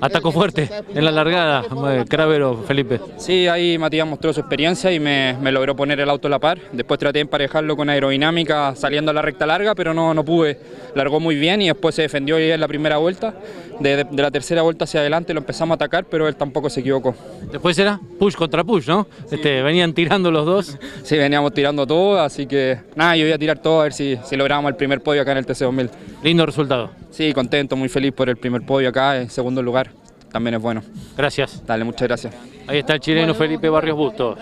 Atacó fuerte en la largada, eh, Cravero, Felipe. Sí, ahí Matías mostró su experiencia y me, me logró poner el auto a la par. Después traté de emparejarlo con aerodinámica saliendo a la recta larga, pero no, no pude. Largó muy bien y después se defendió en la primera vuelta. De, de- de la tercera vuelta hacia adelante lo empezamos a atacar, pero él tampoco se equivocó. Después era push contra push, ¿no? Este, venían tirando los dos. Sí, veníamos tirando todo, así que nada, yo voy a tirar todo a ver si, si lográbamos el primer podio acá en el TC2000. Lindo resultado. Sí, contento, muy feliz por el primer podio acá, segundo lugar. También es bueno. Gracias. Dale, muchas gracias. Ahí está el chileno Felipe Barrios Bustos.